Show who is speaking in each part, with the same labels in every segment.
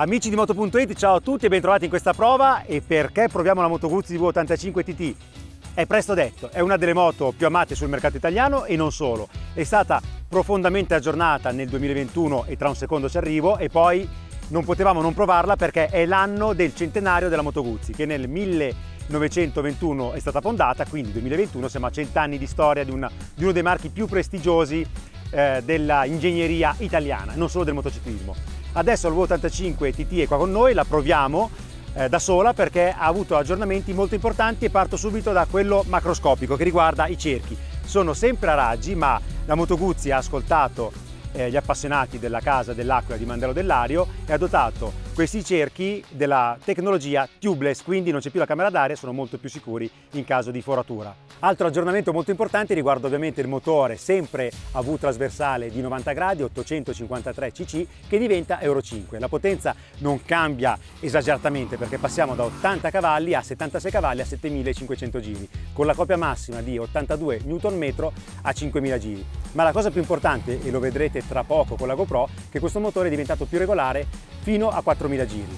Speaker 1: Amici di Moto.it, ciao a tutti e bentrovati in questa prova. E perché proviamo la Moto Guzzi V85 TT? È presto detto, è una delle moto più amate sul mercato italiano e non solo. È stata profondamente aggiornata nel 2021 e tra un secondo ci arrivo e poi non potevamo non provarla perché è l'anno del centenario della Moto Guzzi che nel 1921 è stata fondata, quindi 2021 siamo a cent'anni di storia di, una, di, uno dei marchi più prestigiosi eh, della ingegneria italiana, non solo del motociclismo. Adesso il V85 TT è qua con noi, la proviamo eh, da sola perché ha avuto aggiornamenti molto importanti e parto subito da quello macroscopico che riguarda i cerchi. Sono sempre a raggi ma la Moto Guzzi ha ascoltato eh, gli appassionati della casa dell'Aquila di Mandello dell'Ario e ha dotato questi cerchi della tecnologia tubeless, quindi non c'è più la camera d'aria, sono molto più sicuri in caso di foratura. Altro aggiornamento molto importante riguarda ovviamente il motore sempre a V trasversale di 90 gradi, 853 cc, che diventa Euro 5. La potenza non cambia esageratamente perché passiamo da 80 cavalli a 76 cavalli a 7500 giri, con la copia massima di 82 Nm a 5000 giri. Ma la cosa più importante, e lo vedrete tra poco con la GoPro, che questo motore è diventato più regolare fino a 4000 giri.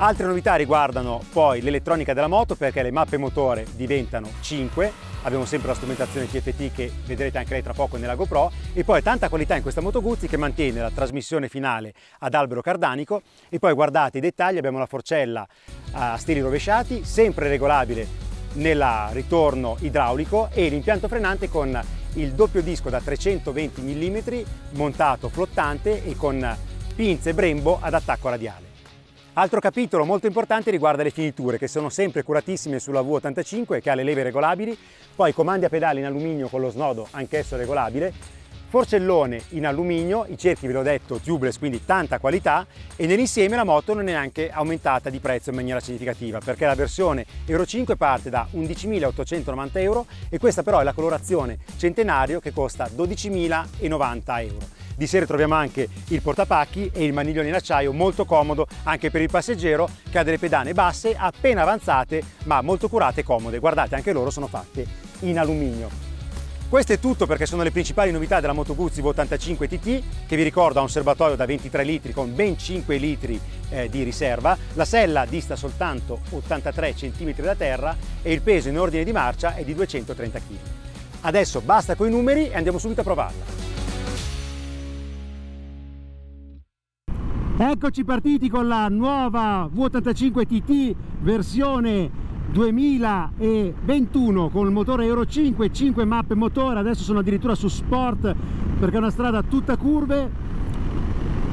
Speaker 1: Altre novità riguardano poi l'elettronica della moto perché le mappe motore diventano 5, abbiamo sempre la strumentazione TFT che vedrete anche lei tra poco nella GoPro e poi tanta qualità in questa Moto Guzzi che mantiene la trasmissione finale ad albero cardanico e poi guardate i dettagli, abbiamo la forcella a stili rovesciati, sempre regolabile nel ritorno idraulico e l'impianto frenante con il doppio disco da 320 mm montato flottante e con pinze Brembo ad attacco radiale. Altro capitolo molto importante riguarda le finiture che sono sempre curatissime sulla V85 che ha le leve regolabili, poi comandi a pedali in alluminio con lo snodo anch'esso regolabile, forcellone in alluminio, i cerchi ve l'ho detto tubeless quindi tanta qualità e nell'insieme la moto non è neanche aumentata di prezzo in maniera significativa perché la versione Euro 5 parte da 11.890 euro e questa però è la colorazione centenario che costa 12.090 euro. Di sera troviamo anche il portapacchi e il maniglione in acciaio molto comodo anche per il passeggero che ha delle pedane basse appena avanzate ma molto curate e comode. Guardate anche loro sono fatte in alluminio. Questo è tutto perché sono le principali novità della Moto Guzzi V85 TT che vi ricordo ha un serbatoio da 23 litri con ben 5 litri eh, di riserva, la sella dista soltanto 83 cm da terra e il peso in ordine di marcia è di 230 kg. Adesso basta con i numeri e andiamo subito a provarla. Eccoci partiti con la nuova V85 TT versione 2021 con il motore Euro 5, 5 mappe motore, adesso sono addirittura su Sport perché è una strada tutta curve.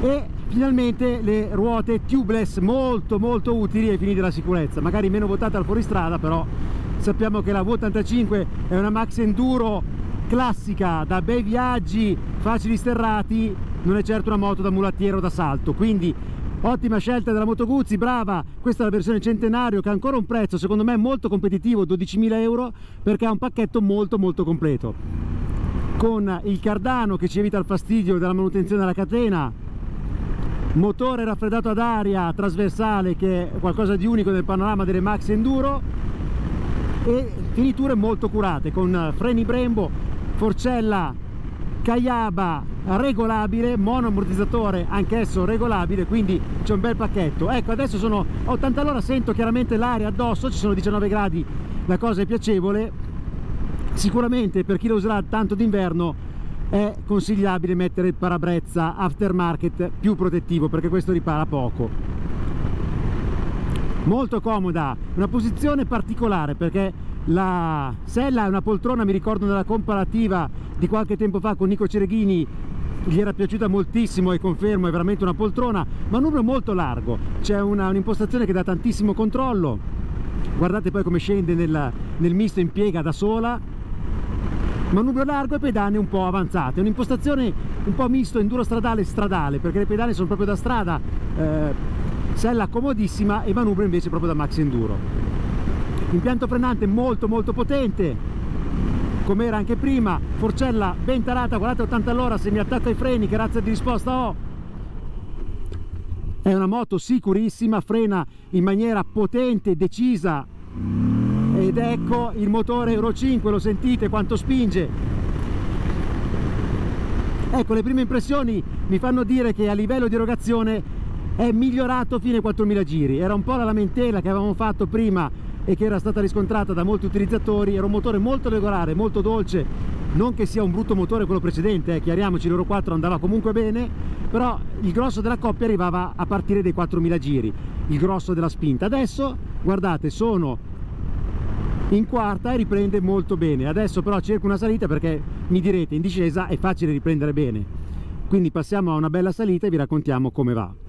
Speaker 1: E finalmente le ruote tubeless molto molto utili ai fini della sicurezza, magari meno votate al fuoristrada però sappiamo che la V85 è una max enduro classica da bei viaggi facili sterrati non è certo una moto da mulattiero da salto. Quindi ottima scelta della Moto Guzzi brava. Questa è la versione centenario che ha ancora un prezzo secondo me molto competitivo 12.000 euro perché ha un pacchetto molto molto completo. Con il cardano che ci evita il fastidio della manutenzione della catena motore raffreddato ad aria trasversale che è qualcosa di unico nel panorama delle Max Enduro e finiture molto curate con freni Brembo forcella Caiaba regolabile, mono ammortizzatore anch'esso regolabile, quindi c'è un bel pacchetto. Ecco, adesso sono 80 all'ora, sento chiaramente l'aria addosso, ci sono 19 gradi, la cosa è piacevole. Sicuramente per chi lo userà tanto d'inverno è consigliabile mettere il parabrezza aftermarket più protettivo perché questo ripara poco. Molto comoda, una posizione particolare perché la sella è una poltrona, mi ricordo nella comparativa di qualche tempo fa con Nico Cereghini. Gli era piaciuta moltissimo e confermo è veramente una poltrona manubrio molto largo. C'è un'impostazione un che dà tantissimo controllo. Guardate poi come scende nel, nel misto in piega da sola. Manubrio largo e pedane un po' avanzate. Un'impostazione un po' misto enduro stradale e stradale perché le pedane sono proprio da strada. Eh, sella comodissima e manubrio invece proprio da maxi enduro impianto frenante molto molto potente. Come era anche prima forcella ben tarata guardate 80 all'ora se mi attacco ai freni che razza di risposta ho? È una moto sicurissima frena in maniera potente decisa ed ecco il motore Euro 5 lo sentite quanto spinge. Ecco le prime impressioni mi fanno dire che a livello di erogazione è migliorato fine 4000 giri. Era un po' la lamentela che avevamo fatto prima e che era stata riscontrata da molti utilizzatori era un motore molto regolare molto dolce. Non che sia un brutto motore quello precedente eh, chiariamoci l'Euro 4 andava comunque bene però il grosso della coppia arrivava a partire dai 4000 giri il grosso della spinta. Adesso guardate sono in quarta e riprende molto bene. Adesso però cerco una salita perché mi direte in discesa è facile riprendere bene. Quindi passiamo a una bella salita e vi raccontiamo come va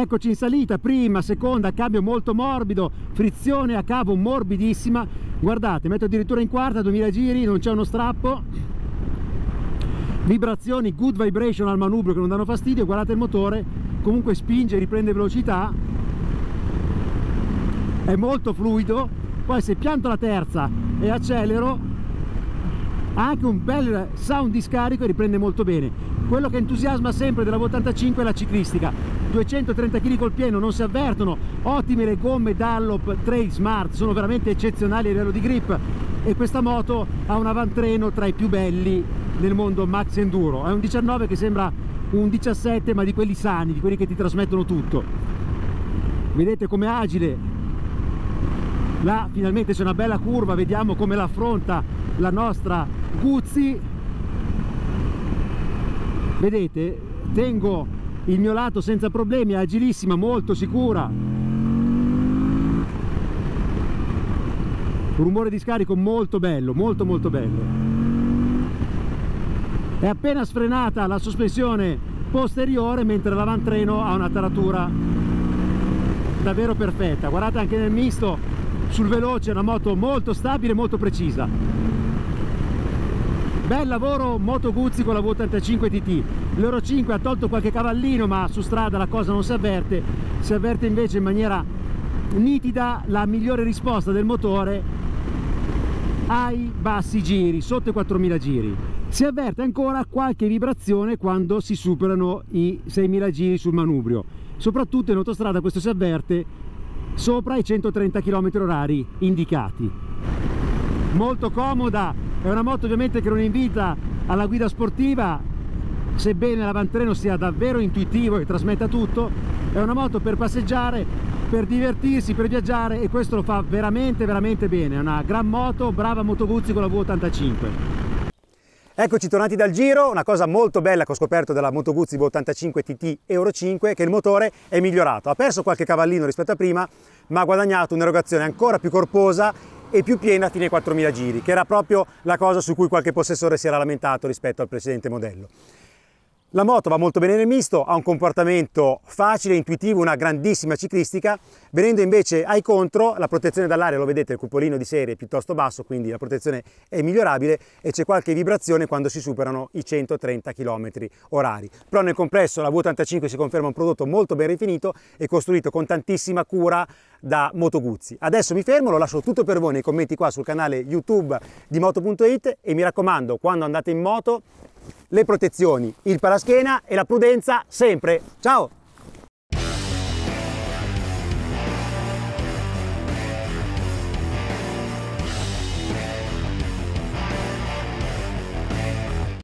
Speaker 1: eccoci in salita prima seconda cambio molto morbido frizione a cavo morbidissima. Guardate metto addirittura in quarta 2000 giri non c'è uno strappo. Vibrazioni good vibration al manubrio che non danno fastidio guardate il motore comunque spinge riprende velocità. È molto fluido. Poi se pianto la terza e accelero ha anche un bel sound di scarico e riprende molto bene quello che entusiasma sempre della V85 è la ciclistica. 230 kg col pieno non si avvertono. Ottime le gomme Dallop Trail Smart sono veramente eccezionali a livello di grip. E questa moto ha un avantreno tra i più belli nel mondo Max Enduro. È un 19 che sembra un 17 ma di quelli sani di quelli che ti trasmettono tutto. Vedete com'è agile? Là finalmente c'è una bella curva vediamo come l'affronta la nostra Guzzi vedete tengo il mio lato senza problemi è agilissima molto sicura. Un rumore di scarico molto bello molto molto bello. È appena sfrenata la sospensione posteriore mentre l'avantreno ha una taratura davvero perfetta. Guardate anche nel misto sul veloce, è una moto molto stabile, molto precisa. Bel lavoro Moto Guzzi con la V85 TT. L'Euro 5 ha tolto qualche cavallino, ma su strada la cosa non si avverte. Si avverte invece in maniera nitida la migliore risposta del motore ai bassi giri, sotto i 4000 giri. Si avverte ancora qualche vibrazione quando si superano i 6000 giri sul manubrio. Soprattutto in autostrada questo si avverte sopra i 130 km orari indicati molto comoda è una moto ovviamente che non invita alla guida sportiva sebbene l'avantreno sia davvero intuitivo e trasmetta tutto. È una moto per passeggiare per divertirsi, per viaggiare e questo lo fa veramente veramente bene. È una gran moto, brava Moto Guzzi con la V85 Eccoci tornati dal giro, una cosa molto bella che ho scoperto della Moto Guzzi V85 TT Euro 5 è che il motore è migliorato, ha perso qualche cavallino rispetto a prima ma ha guadagnato un'erogazione ancora più corposa e più piena fino ai 4000 giri che era proprio la cosa su cui qualche possessore si era lamentato rispetto al precedente modello. La moto va molto bene nel misto, ha un comportamento facile, intuitivo, una grandissima ciclistica, venendo invece ai contro la protezione dall'aria, lo vedete il cupolino di serie è piuttosto basso, quindi la protezione è migliorabile e c'è qualche vibrazione quando si superano i 130 km orari. Però nel complesso la V85 si conferma un prodotto molto ben rifinito e costruito con tantissima cura da Moto Guzzi. Adesso mi fermo, lo lascio tutto per voi nei commenti qua sul canale YouTube di Moto.it e mi raccomando, quando andate in moto le protezioni, il paraschena e la prudenza sempre. Ciao!